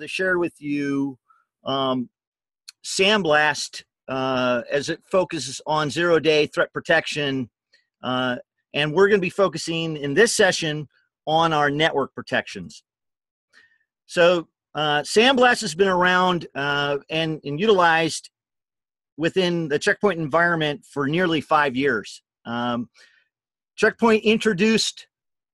to share with you um, Sandblast uh, as it focuses on zero day threat protection. Uh, and we're going to be focusing in this session on our network protections. So, uh, Sandblast has been around uh, and, and, utilized within the Checkpoint environment for nearly five years. Um, Checkpoint introduced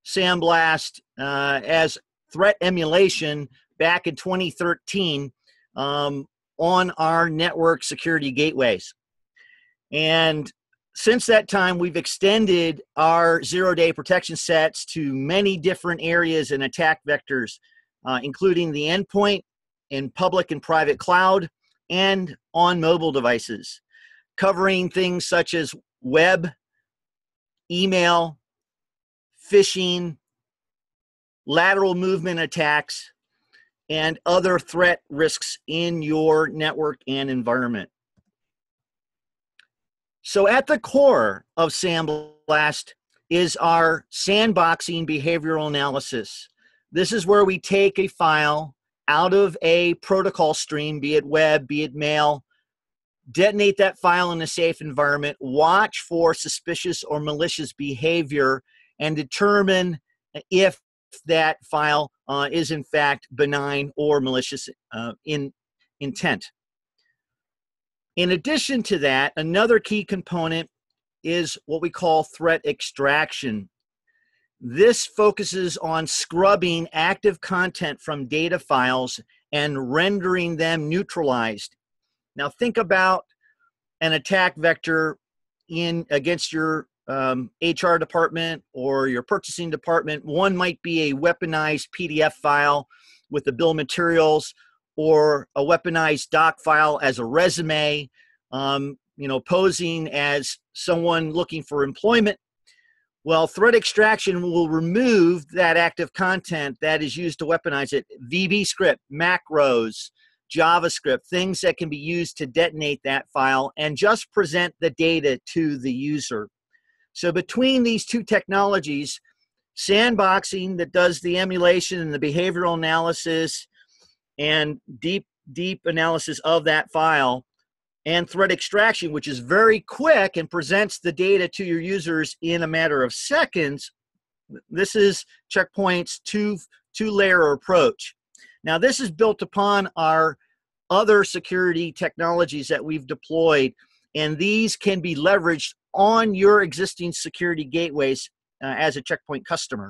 Sandblast uh, as threat emulation back in 2013 um, on our network security gateways. And since that time, we've extended our zero day protection sets to many different areas and attack vectors, uh, including the endpoint in public and private cloud and on mobile devices, covering things such as web, email, phishing, lateral movement attacks, and other threat risks in your network and environment. So, at the core of Sandblast is our sandboxing behavioral analysis. This is where we take a file out of a protocol stream, be it web, be it mail, detonate that file in a safe environment, watch for suspicious or malicious behavior, and determine if that file uh, is in fact benign or malicious uh, in intent. In addition to that, another key component is what we call threat extraction. This focuses on scrubbing active content from data files and rendering them neutralized. Now think about an attack vector in against your um, HR department or your purchasing department. One might be a weaponized PDF file with the bill of materials or a weaponized doc file as a resume, um, you know, posing as someone looking for employment. Well, threat extraction will remove that active content that is used to weaponize it. VB script, macros, JavaScript, things that can be used to detonate that file, and just present the data to the user. So between these two technologies, sandboxing that does the emulation and the behavioral analysis and deep deep analysis of that file and threat extraction which is very quick and presents the data to your users in a matter of seconds this is checkpoint's two two layer approach. Now this is built upon our other security technologies that we've deployed and these can be leveraged on your existing security gateways uh, as a checkpoint customer.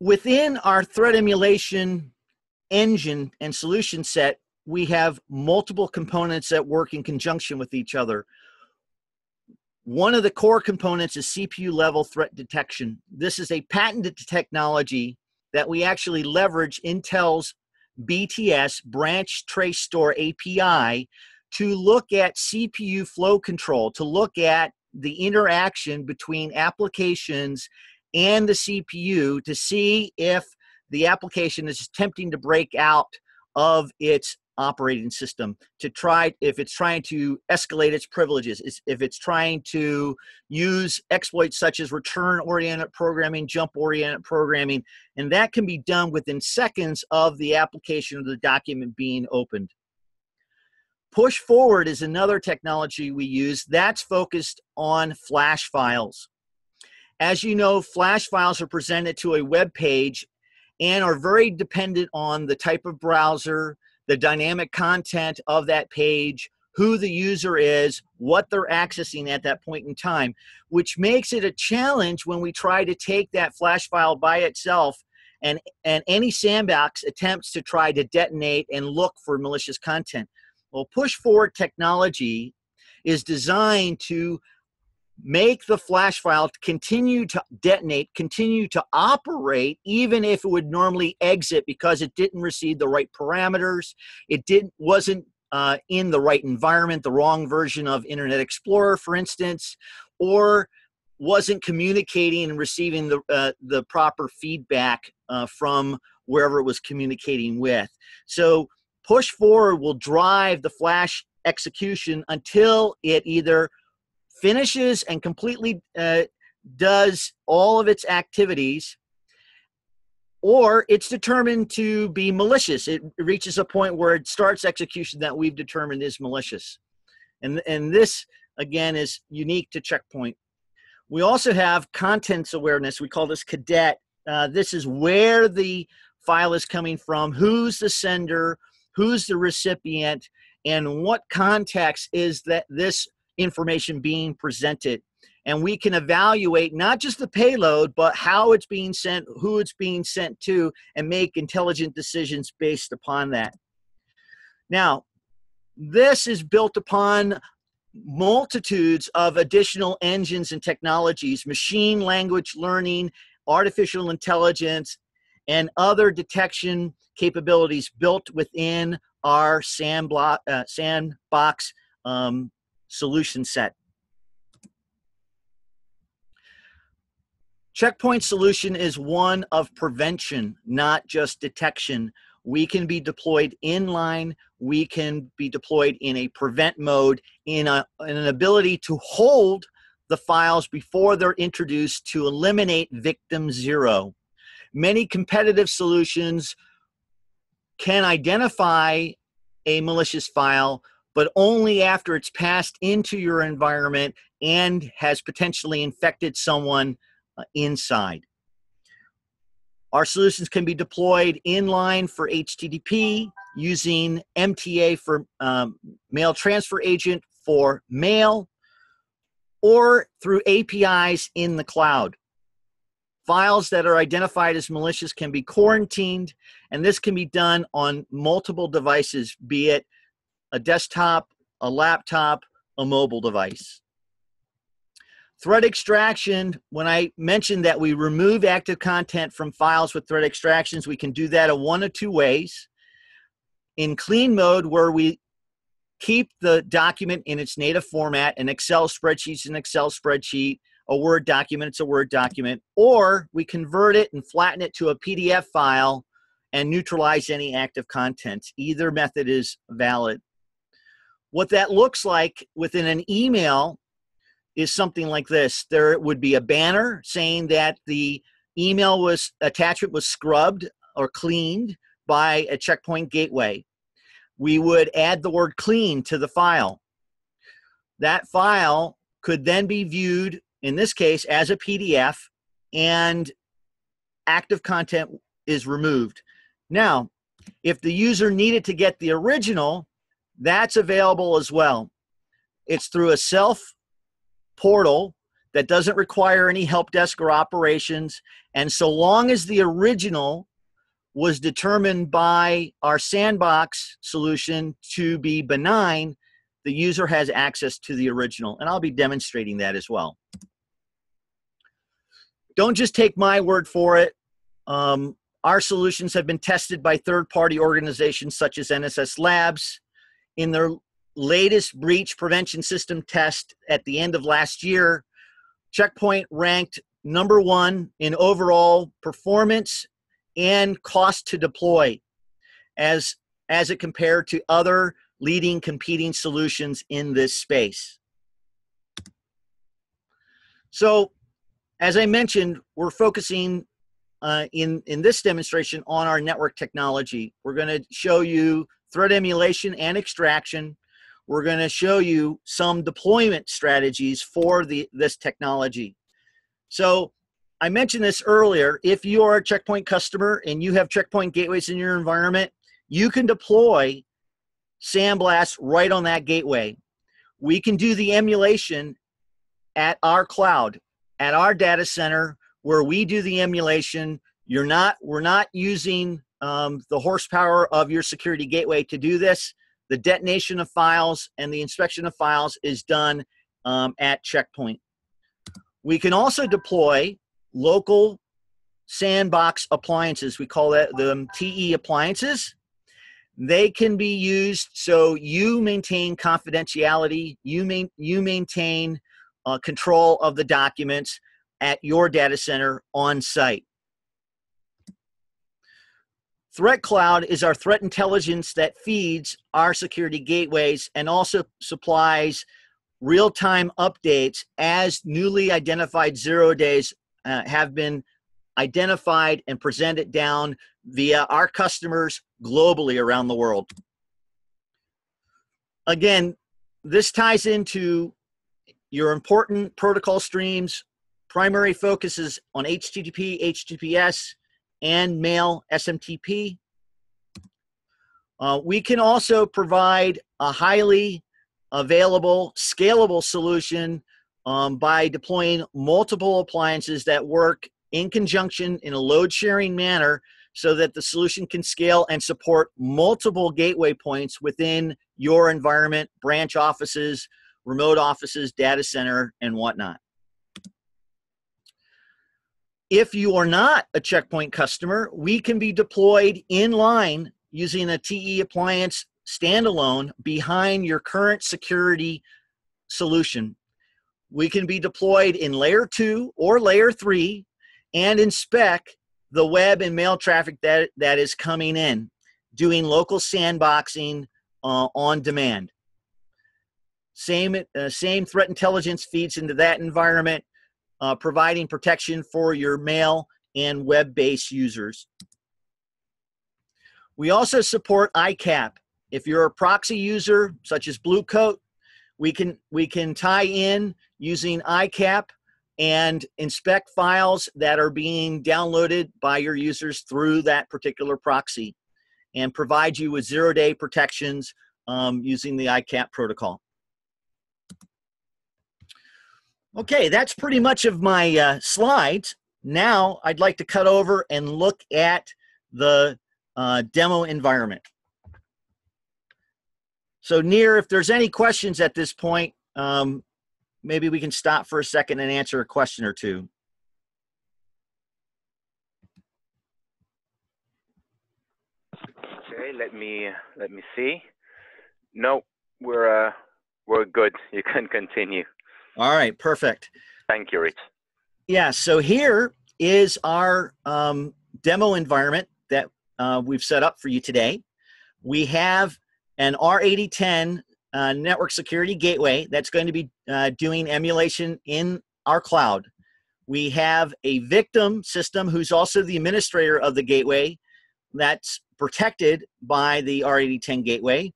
Within our threat emulation engine and solution set, we have multiple components that work in conjunction with each other. One of the core components is CPU level threat detection. This is a patented technology that we actually leverage Intel's BTS branch trace store API to look at CPU flow control, to look at the interaction between applications and the CPU to see if the application is attempting to break out of its operating system to try if it's trying to escalate its privileges if it's trying to use exploits such as return oriented programming jump oriented programming and that can be done within seconds of the application of the document being opened Push forward is another technology we use that's focused on flash files. As you know, flash files are presented to a web page and are very dependent on the type of browser, the dynamic content of that page, who the user is, what they're accessing at that point in time, which makes it a challenge when we try to take that flash file by itself and, and any sandbox attempts to try to detonate and look for malicious content. Well, push forward technology is designed to make the flash file continue to detonate, continue to operate, even if it would normally exit because it didn't receive the right parameters, it didn't wasn't uh, in the right environment, the wrong version of Internet Explorer, for instance, or wasn't communicating and receiving the uh, the proper feedback uh, from wherever it was communicating with. So push forward will drive the flash execution until it either finishes and completely uh, does all of its activities or it's determined to be malicious. It reaches a point where it starts execution that we've determined is malicious. And, and this, again, is unique to Checkpoint. We also have contents awareness. We call this cadet. Uh, this is where the file is coming from, who's the sender, who's the recipient, and what context is that this information being presented? And we can evaluate not just the payload but how it's being sent who it's being sent to and make intelligent decisions based upon that. Now this is built upon multitudes of additional engines and technologies machine language learning artificial intelligence and other detection capabilities built within our sandbox, uh, sandbox um, solution set Checkpoint solution is one of prevention, not just detection. We can be deployed inline. We can be deployed in a prevent mode, in, a, in an ability to hold the files before they're introduced to eliminate victim zero. Many competitive solutions can identify a malicious file, but only after it's passed into your environment and has potentially infected someone uh, inside. Our solutions can be deployed inline for HTTP using MTA for um, mail transfer agent for mail or through APIs in the cloud. Files that are identified as malicious can be quarantined, and this can be done on multiple devices, be it a desktop, a laptop, a mobile device. Threat extraction, when I mentioned that we remove active content from files with threat extractions, we can do that in one of two ways. In clean mode, where we keep the document in its native format, an Excel spreadsheet is an Excel spreadsheet, a Word document, it's a Word document, or we convert it and flatten it to a PDF file and neutralize any active contents. Either method is valid. What that looks like within an email is something like this there would be a banner saying that the email was attachment was scrubbed or cleaned by a checkpoint gateway we would add the word clean to the file that file could then be viewed in this case as a pdf and active content is removed now if the user needed to get the original that's available as well it's through a self portal that doesn't require any help desk or operations. And so long as the original was determined by our sandbox solution to be benign, the user has access to the original. And I'll be demonstrating that as well. Don't just take my word for it. Um, our solutions have been tested by third party organizations such as NSS Labs. In their latest breach prevention system test at the end of last year, Checkpoint ranked number one in overall performance and cost to deploy as, as it compared to other leading competing solutions in this space. So, as I mentioned, we're focusing uh, in, in this demonstration on our network technology. We're going to show you threat emulation and extraction, we're going to show you some deployment strategies for the this technology. So I mentioned this earlier. If you are a Checkpoint customer and you have Checkpoint gateways in your environment, you can deploy SandBlast right on that gateway. We can do the emulation at our cloud, at our data center, where we do the emulation. You're not, we're not using um, the horsepower of your security gateway to do this. The detonation of files and the inspection of files is done um, at checkpoint. We can also deploy local sandbox appliances. We call that the TE appliances. They can be used so you maintain confidentiality, you, main, you maintain uh, control of the documents at your data center on site. Threat Cloud is our threat intelligence that feeds our security gateways and also supplies real time updates as newly identified zero days uh, have been identified, and presented down via our customers globally around the world. Again, this ties into your important protocol streams. Primary focus is on HTTP, HTTPS, and mail SMTP. Uh, we can also provide a highly available, scalable solution um, by deploying multiple appliances that work in conjunction in a load sharing manner so that the solution can scale and support multiple gateway points within your environment, branch offices, remote offices, data center, and whatnot. If you are not a checkpoint customer, we can be deployed in line using a TE appliance standalone behind your current security solution. We can be deployed in layer two or layer three and inspect the web and mail traffic that, that is coming in, doing local sandboxing uh, on demand. Same, uh, same threat intelligence feeds into that environment, uh, providing protection for your mail and web-based users. We also support ICAP. If you're a proxy user, such as Blue Coat, we can, we can tie in using ICAP and inspect files that are being downloaded by your users through that particular proxy and provide you with zero day protections um, using the ICAP protocol. Okay, that's pretty much of my uh, slides. Now I'd like to cut over and look at the uh, demo environment. So Nir, if there's any questions at this point, um, maybe we can stop for a second and answer a question or two. Okay, let me let me see. No, we're uh, we're good. You can continue. All right, perfect. Thank you, Rich. Yeah, so here is our um, demo environment that uh, we've set up for you today. We have an R8010 uh, network security gateway that's going to be uh, doing emulation in our cloud. We have a victim system who's also the administrator of the gateway that's protected by the R8010 gateway.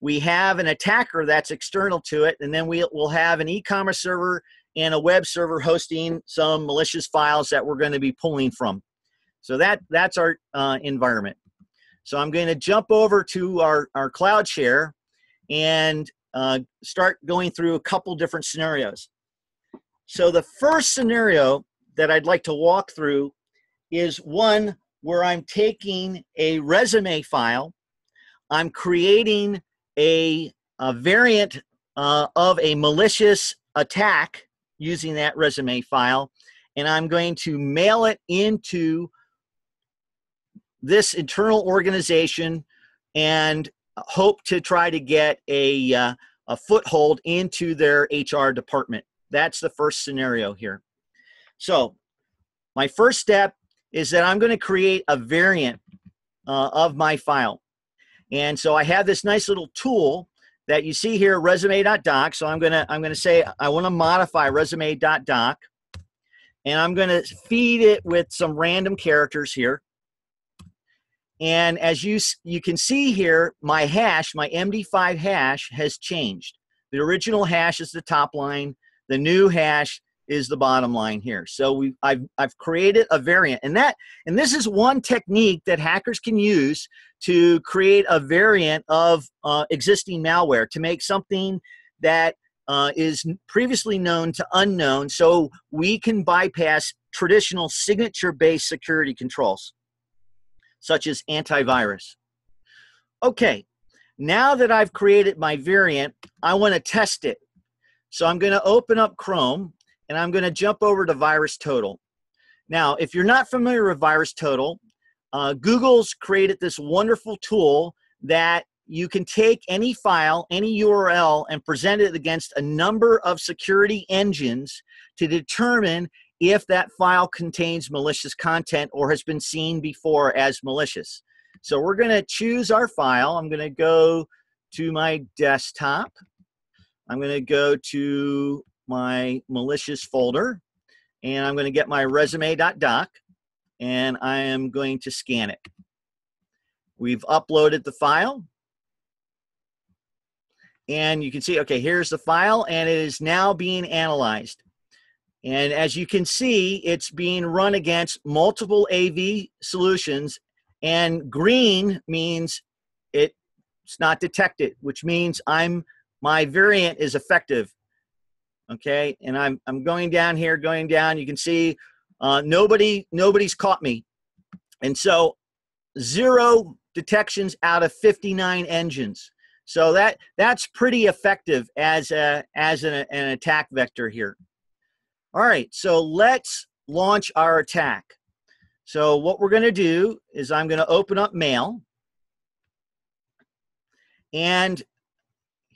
We have an attacker that's external to it, and then we will have an e-commerce server and a web server hosting some malicious files that we're going to be pulling from. So that that's our uh, environment. So I'm going to jump over to our, our cloud share and uh, start going through a couple different scenarios. So the first scenario that I'd like to walk through is one where I'm taking a resume file, I'm creating a, a variant uh, of a malicious attack using that resume file, and I'm going to mail it into this internal organization and hope to try to get a, uh, a foothold into their HR department. That's the first scenario here. So my first step is that I'm going to create a variant uh, of my file. And so I have this nice little tool that you see here, resume.doc. So I'm to, I'm to say, I want to modify resume.doc and I'm to feed it with some random characters here. And as you, you can see here, my hash, my MD5 hash has changed. The original hash is the top line. The new hash is the bottom line here. So we I've, I've created a variant and that and this is one technique that hackers can use to create a variant of uh, existing malware to make something that uh, is previously known to unknown so we can bypass traditional signature based security controls such as antivirus. Okay, now that I've created my variant, I want to test it. So I'm going to open up Chrome and I'm going to jump over to Virus Total. Now, if you're not familiar with VirusTotal, uh, Google's created this wonderful tool that you can take any file, any URL, and present it against a number of security engines to determine if that file contains malicious content or has been seen before as malicious. So we're going to choose our file. I'm going to go to my desktop. I'm going to go to my malicious folder and I'm going to get my resume.doc. and I am going to scan it. We've uploaded the file. And you can see, okay, here's the file, and it is now being analyzed. And as you can see, it's being run against multiple AV solutions, and green means it's not detected, which means I'm my variant is effective. Okay, and I'm I'm going down here, going down. You can see uh, nobody nobody's caught me, and so zero detections out of 59 engines. So that that's pretty effective as a as an, an attack vector here. All right, so let's launch our attack. So what we're going to do is I'm going to open up mail. And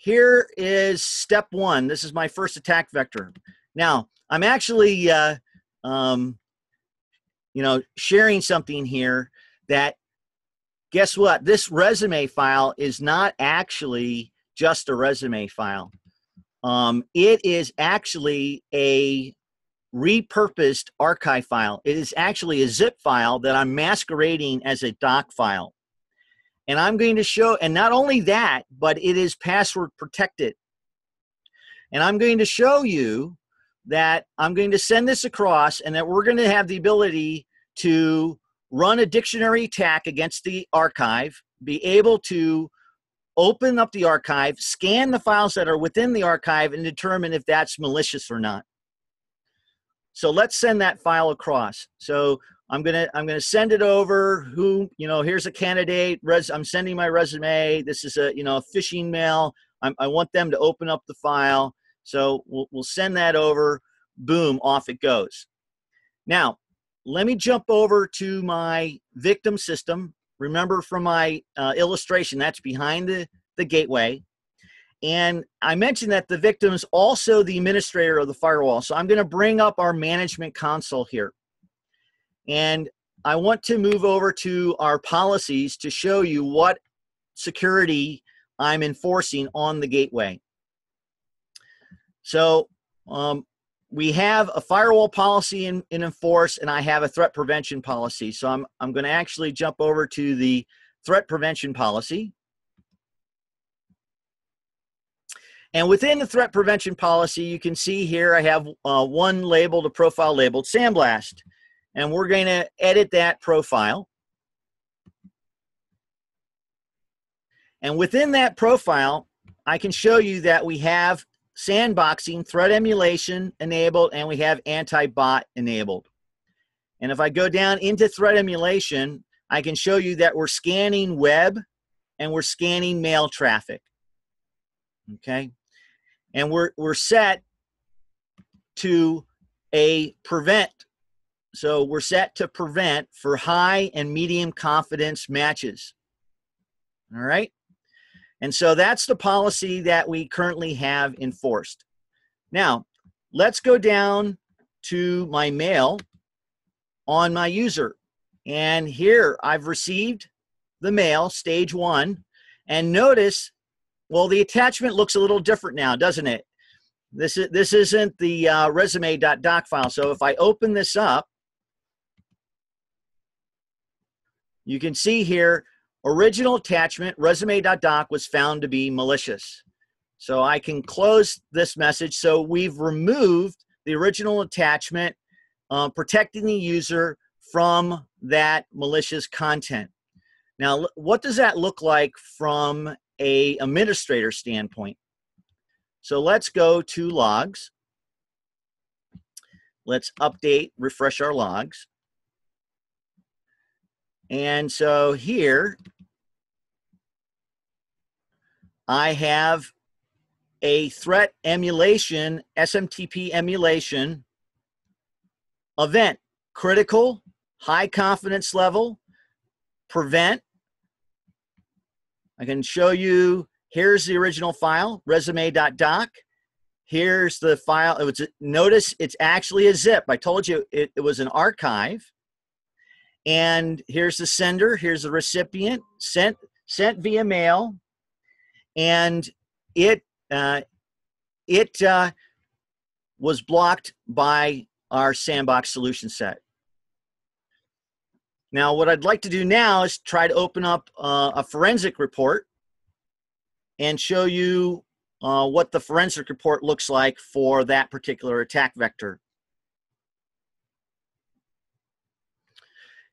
here is step one. This is my first attack vector. Now, I'm actually, uh, um, you know, sharing something here that, guess what? This resume file is not actually just a resume file. Um, it is actually a repurposed archive file. It is actually a zip file that I'm masquerading as a doc file. And I'm going to show, and not only that, but it is password protected. And I'm going to show you that I'm going to send this across and that we're going to have the ability to run a dictionary attack against the archive, be able to open up the archive, scan the files that are within the archive, and determine if that's malicious or not. So let's send that file across. So I'm gonna I'm gonna send it over. Who you know? Here's a candidate. Res, I'm sending my resume. This is a you know a phishing mail. I'm, I want them to open up the file. So we'll, we'll send that over. Boom, off it goes. Now let me jump over to my victim system. Remember from my uh, illustration, that's behind the, the gateway. And I mentioned that the victim is also the administrator of the firewall. So I'm going to bring up our management console here. And I want to move over to our policies to show you what security I'm enforcing on the gateway. So um, we have a firewall policy in, in enforce and I have a threat prevention policy. So I'm, I'm going to actually jump over to the threat prevention policy. And within the threat prevention policy, you can see here I have uh, one labeled, a profile labeled Sandblast. And we're going to edit that profile. And within that profile, I can show you that we have sandboxing, threat emulation enabled, and we have anti-bot enabled. And if I go down into threat emulation, I can show you that we're scanning web and we're scanning mail traffic. Okay and we're we're set to a prevent so we're set to prevent for high and medium confidence matches. All right? And so that's the policy that we currently have enforced. Now let's go down to my mail on my user. And here i've received the mail stage one. And notice well, the attachment looks a little different now, doesn't it? This is this isn't the uh, resume.doc file. So if I open this up, you can see here, original attachment resume.doc was found to be malicious. So I can close this message. So we've removed the original attachment, uh, protecting the user from that malicious content. Now, what does that look like from a administrator standpoint. So let's go to logs. Let's update, refresh our logs. And so here, I have a threat emulation, SMTP emulation event, critical, high confidence level, prevent, I can show you, here's the original file, resume.doc. Here's the file. It was, notice it's actually a zip. I told you it, it was an archive. And here's the sender, here's the recipient, sent, sent via mail. And it, uh, it uh, was blocked by our sandbox solution set. Now, what I'd like to do now is try to open up uh, a forensic report and show you uh, what the forensic report looks like for that particular attack vector.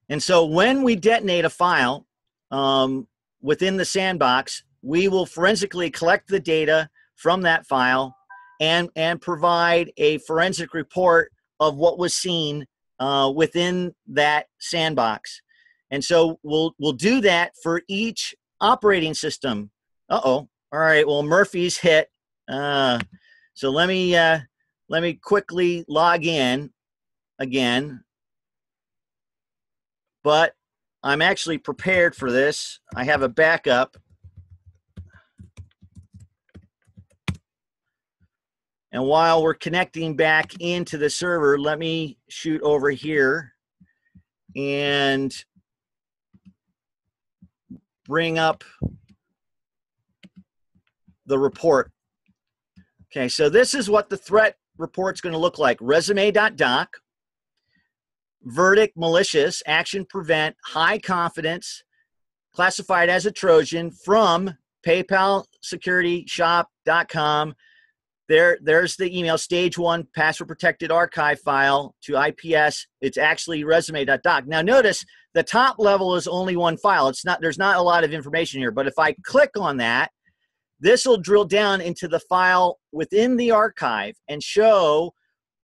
And so when we detonate a file um, within the sandbox, we will forensically collect the data from that file and, and provide a forensic report of what was seen uh, within that sandbox. And so we'll, we'll do that for each operating system. Uh-oh. All right, well, Murphy's hit. Uh, so let me, uh, let me quickly log in again but I'm actually prepared for this. I have a backup. And while we're connecting back into the server, let me shoot over here and bring up the report. Okay, so this is what the threat report's going to look like. Resume.doc verdict malicious, action prevent, high confidence, classified as a Trojan from PayPalSecurityShop.com. There, there's the email stage one password protected archive file to IPS. It's actually resume.doc. Now notice the top level is only one file. It's not there's not a lot of information here, but if I click on that, this will drill down into the file within the archive and show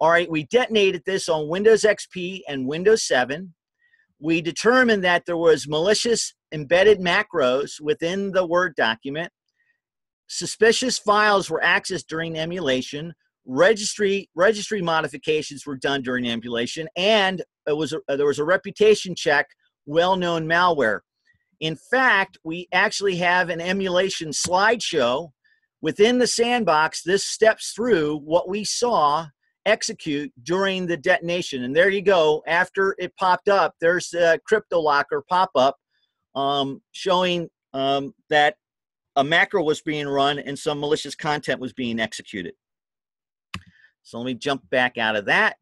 all right, we detonated this on Windows XP and Windows 7. We determined that there was malicious embedded macros within the Word document. Suspicious files were accessed during emulation. Registry registry modifications were done during emulation, and it was a, there was a reputation check, well-known malware. In fact, we actually have an emulation slideshow within the sandbox. This steps through what we saw execute during the detonation. And there you go. After it popped up, there's a CryptoLocker pop up um, showing um, that a macro was being run and some malicious content was being executed. So let me jump back out of that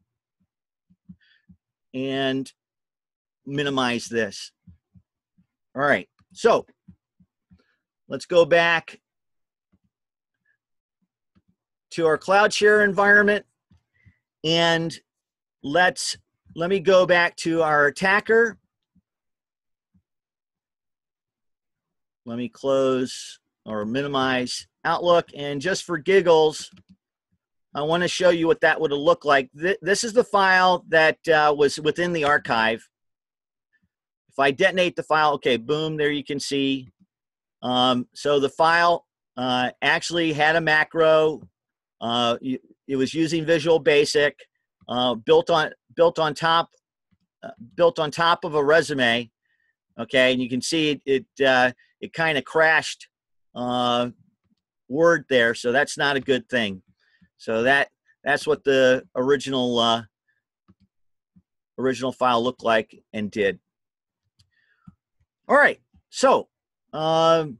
and minimize this. All right, so let's go back to our cloud share environment and let's let me go back to our attacker. Let me close or minimize Outlook. And just for giggles, I want to show you what that would have looked like. This is the file that uh, was within the archive. If I detonate the file, okay, boom, there you can see. Um, so the file uh, actually had a macro. Uh, it was using Visual Basic, uh, built on built on top uh, built on top of a resume. Okay, and you can see it it, uh, it kind of crashed uh, Word there, so that's not a good thing. So that that's what the original uh, original file looked like and did. All right, so um,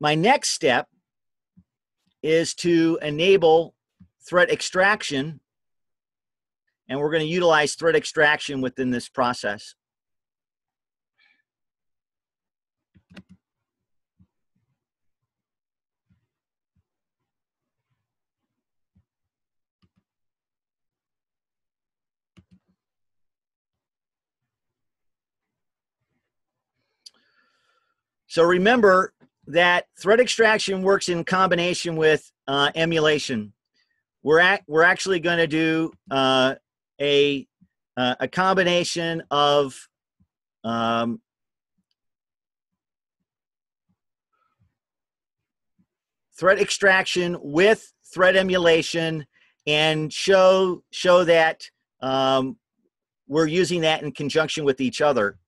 my next step is to enable threat extraction. And we're going to utilize threat extraction within this process. So remember, that threat extraction works in combination with uh, emulation. We're at, we're actually going to do uh, a uh, a combination of um, threat extraction with threat emulation and show show that um, we're using that in conjunction with each other.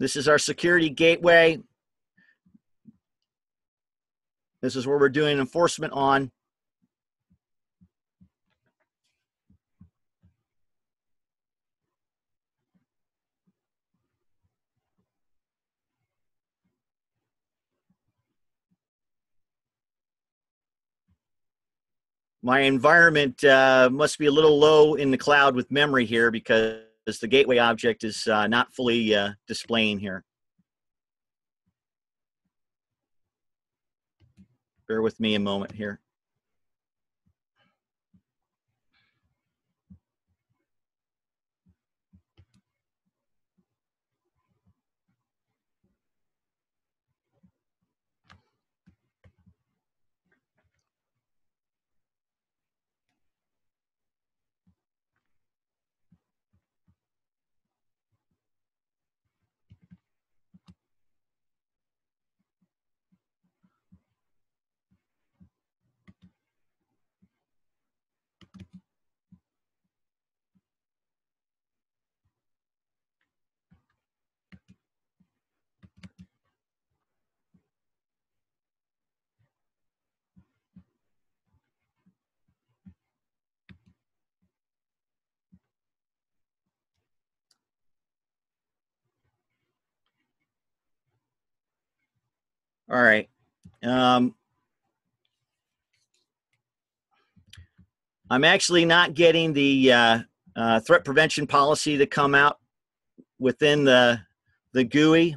This is our security gateway. This is where we're doing enforcement on. My environment uh, must be a little low in the cloud with memory here because the gateway object is uh, not fully uh, displaying here. Bear with me a moment here. All right. Um, I'm actually not getting the uh, uh, threat prevention policy to come out within the the GUI.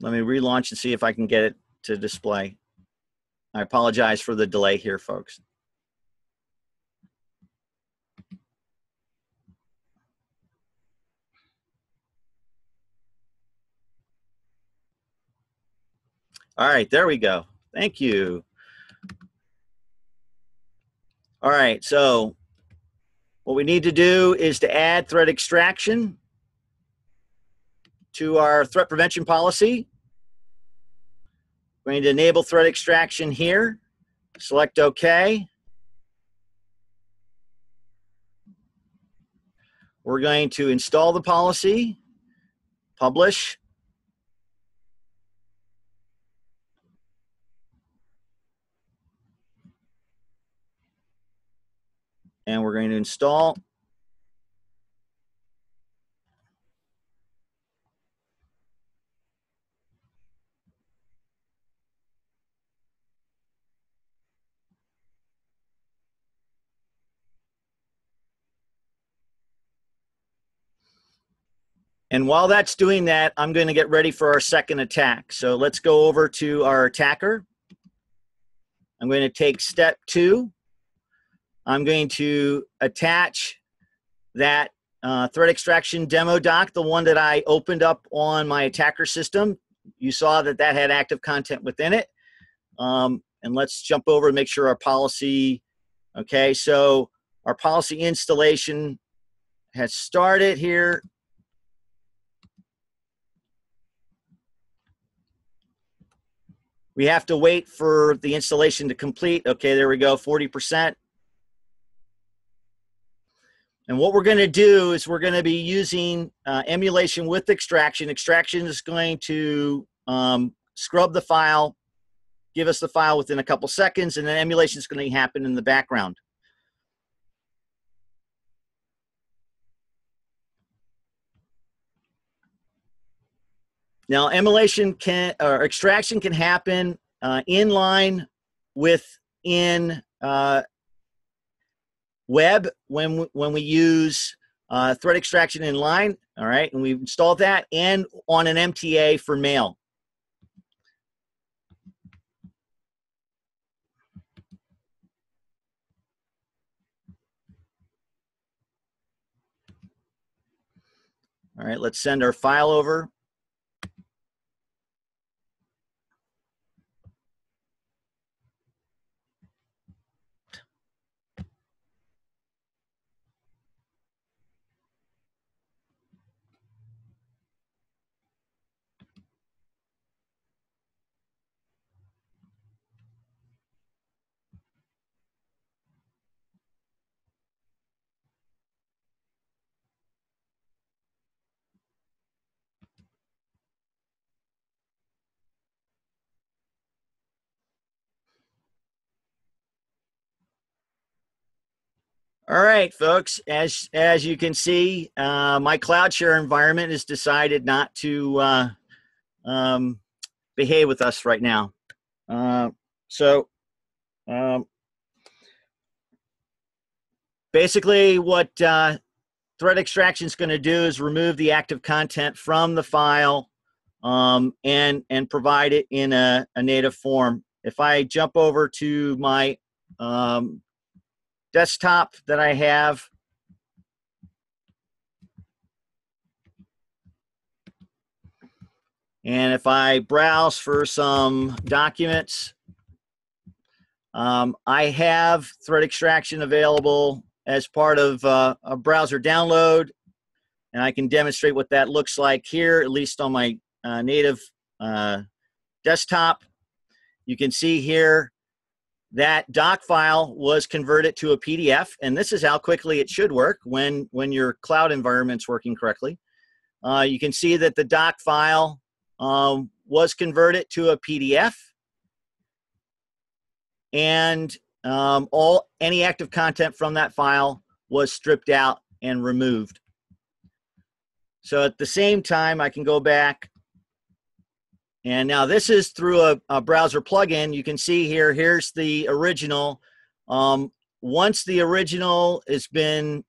Let me relaunch and see if I can get it to display. I apologize for the delay here, folks. All right, there we go. Thank you. All right, so what we need to do is to add threat extraction to our threat prevention policy. Going to enable threat extraction here. Select OK. We're going to install the policy, publish. And we're going to install. And while that's doing that, I'm going to get ready for our second attack. So let's go over to our attacker. I'm going to take step two. I'm going to attach that uh, threat extraction demo doc, the one that I opened up on my attacker system. You saw that that had active content within it. Um, and let's jump over and make sure our policy, okay, so our policy installation has started here. We have to wait for the installation to complete. Okay, there we go, 40%. And what we're going to do is we're going to be using uh, emulation with extraction. Extraction is going to um, scrub the file, give us the file within a couple seconds, and then emulation is going to happen in the background. Now, emulation can or extraction can happen uh, in line within uh, web when we, when we use uh, threat extraction in line. All right, and we've installed that, and on an MTA for mail. All right, let's send our file over. All right, folks. As as you can see, uh, my CloudShare environment has decided not to uh, um, behave with us right now. Uh, so, um, basically, what uh, threat extraction is going to do is remove the active content from the file um, and and provide it in a, a, native form. If I jump over to my um, desktop that I have. And if I browse for some documents, um, I have threat extraction available as part of uh, a browser download. And I can demonstrate what that looks like here, at least on my uh, native uh, desktop. You can see here that doc file was converted to a PDF, and this is how quickly it should work when, when your cloud environment's working correctly. Uh, you can see that the doc file um, was converted to a PDF, and um, all any active content from that file was stripped out and removed. So at the same time, I can go back and now this is through a, a browser plugin. You can see here, here's the original. Um, once the original has been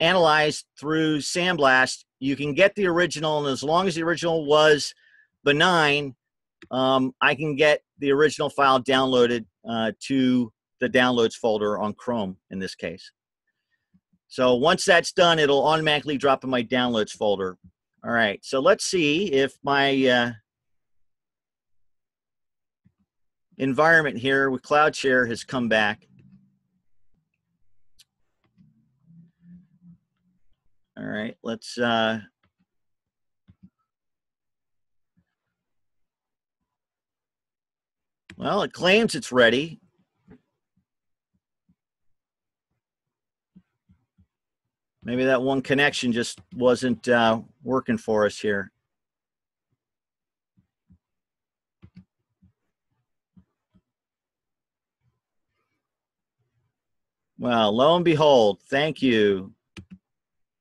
analyzed through Sandblast, you can get the original, and as long as the original was benign, um, I can get the original file downloaded uh, to the downloads folder on Chrome in this case. So once that's done, it'll automatically drop in my downloads folder. All right, so let's see if my uh, environment here with CloudShare has come back. All right, let's uh, well, it claims it's ready. Maybe that one connection just wasn't uh, working for us here. Well, lo and behold, thank you.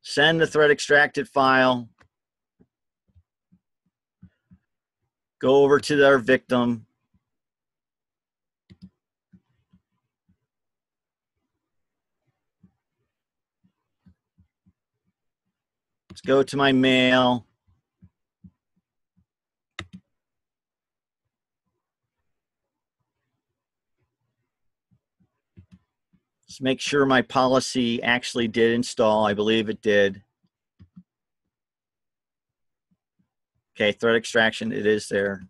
Send the threat extracted file. Go over to our victim. Let's go to my mail. Make sure my policy actually did install. I believe it did. Okay, threat extraction, it is there.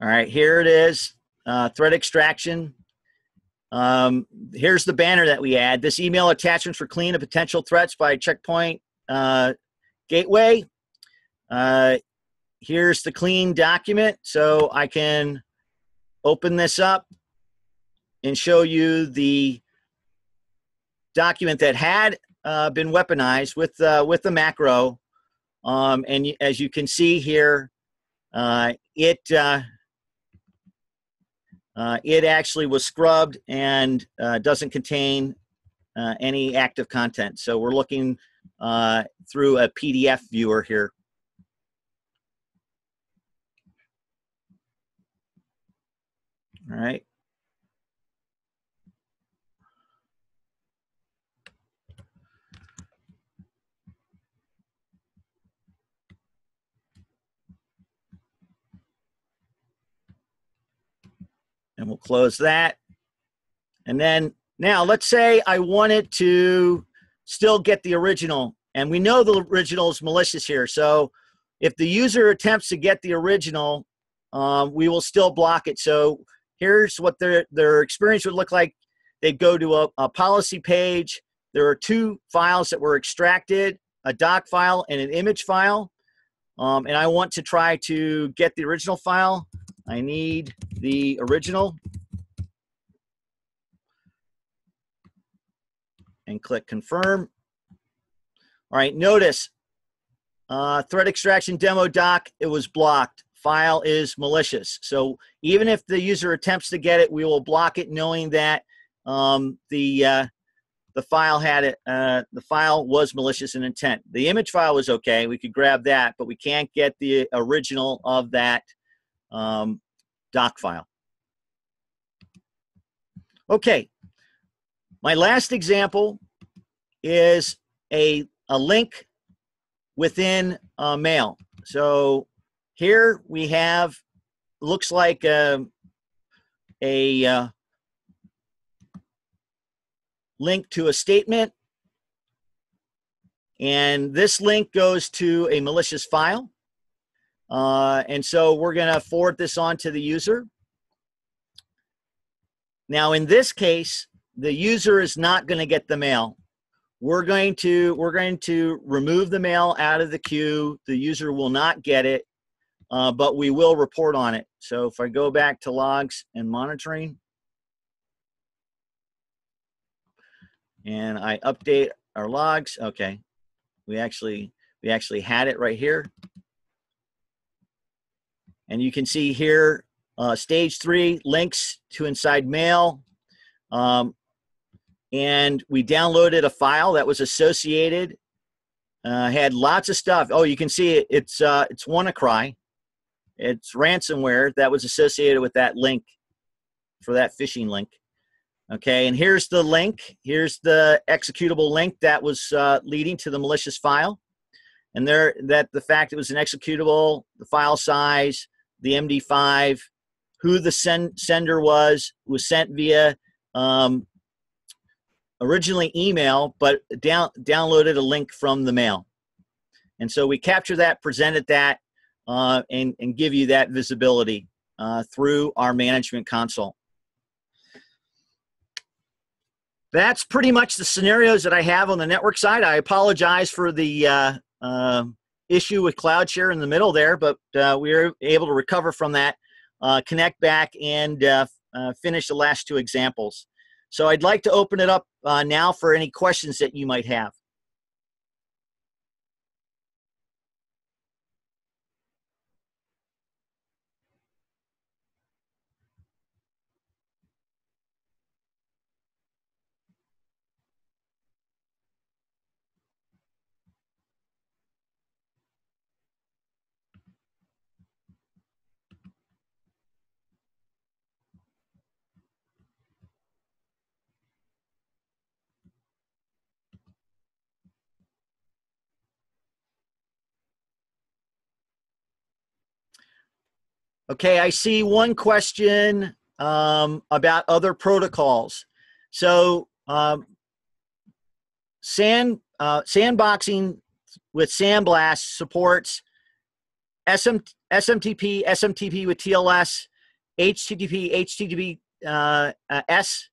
All right, here it is, uh, threat extraction. Um, here's the banner that we add. This email attachments for clean of potential threats by Checkpoint uh, Gateway. Uh, here's the clean document. So I can open this up and show you the document that had uh, been weaponized with, uh, with the macro. Um, and as you can see here, uh, it, uh, uh, it actually was scrubbed and uh, doesn't contain any active content. So we're looking through a PDF viewer here. All right. And we'll close that. And then now let's say I wanted to still get the original. And we know the original is malicious here. So if the user attempts to get the original, um, we will still block it. So here's what their their experience would look like. They go to a, a policy page. There are two files that were extracted a doc file and an image file. Um, and i want to try to get the original file. I need the original. And click confirm. All right notice uh, threat extraction demo doc, it was blocked. File is malicious. So even if the user attempts to get it, we will block it knowing that um, the uh, the file had it. Uh, the file was malicious in intent. The image file was okay. We could grab that, but we can't get the original of that um, doc file. Okay, my last example is a, a link within uh, mail. So here we have, looks like a, a uh, link to a statement. And this link goes to a malicious file. Uh, and so we're going to forward this on to the user. Now, in this case, the user is not going to get the mail. We're going to we're going to remove the mail out of the queue. The user will not get it, uh, but we will report on it. So if I go back to logs and monitoring, and I update our logs, okay, we actually we actually had it right here, and you can see here uh, stage three links to inside mail. Um, and we downloaded a file that was associated, uh, had lots of stuff. Oh, you can see it, it's, uh, it's WannaCry. It's ransomware that was associated with that link for that phishing link. Okay, and here's the link. Here's the executable link that was uh, leading to the malicious file. And there, that the fact it was an executable, the file size, the MD5, who the send, sender was, was sent via um, originally email, but down, downloaded a link from the mail. And so we capture that, presented that, uh, and, and give you that visibility uh, through our management console. That's pretty much the scenarios that I have on the network side. I apologize for the uh, uh issue with CloudShare in the middle there, but uh, we were able to recover from that uh, connect back and finish the last two examples. So I'd like to open it up now for any questions that you might have. Okay, I see one question um, about other protocols. So, um, sand uh, sandboxing with Sandblast supports SM, SMTP, SMTP with TLS, HTTP, HTTP uh, uh, S.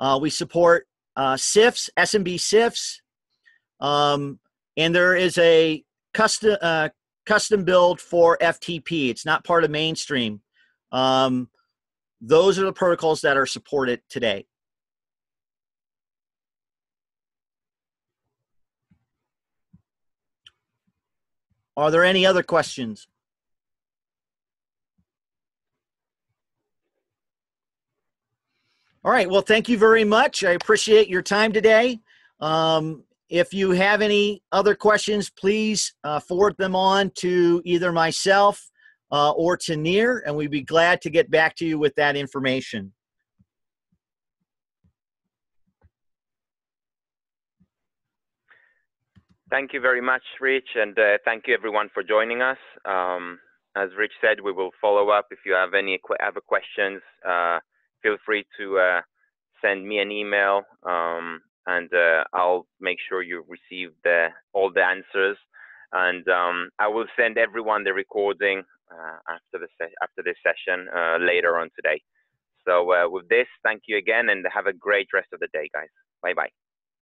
Uh, we support uh, CIFS, SMB CIFS, um, and there is a custom uh, custom build for FTP. It's not part of mainstream. Um, those are the protocols that are supported today. Are there any other questions? All right. Well, thank you very much. I appreciate your time today. Um, if you have any other questions, please uh, forward them on to either myself uh, or to Nir, and we'd be glad to get back to you with that information. Thank you very much, Rich, and uh, thank you everyone for joining us. Um, as Rich said, we will follow up. If you have any other questions, uh, feel free to uh, send me an email. Um, and uh, I'll make sure you receive the, all the answers. And um, I will send everyone the recording uh, after the after this session uh, later on today. So uh, with this, thank you again, and have a great rest of the day, guys. Bye bye.